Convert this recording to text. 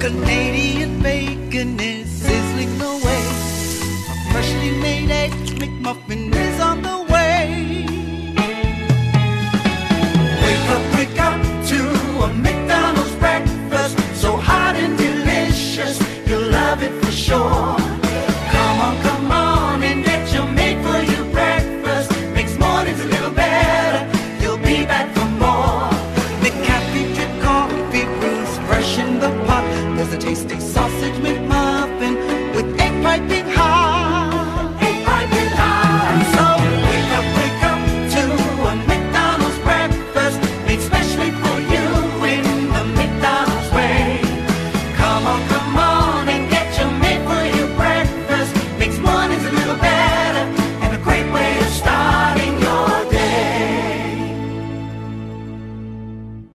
Canadian bacon is sizzling away. A freshly made egg McMuffin is on the way. Wake up, wake up to a McDonald's breakfast. So hot and delicious, you'll love it for sure. tasty sausage meat.